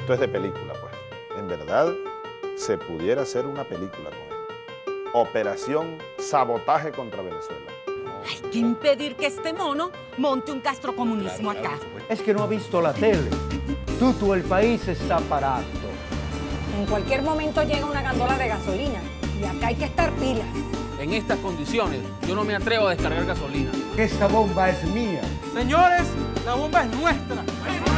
Esto es de película, pues. En verdad, se pudiera hacer una película con esto. Operación Sabotaje contra Venezuela. Hay que impedir que este mono monte un castrocomunismo acá. Es que no ha visto la tele. Tutu, el país está parado. En cualquier momento llega una gandola de gasolina y acá hay que estar pilas. En estas condiciones, yo no me atrevo a descargar gasolina. Esta bomba es mía. Señores, la bomba es nuestra.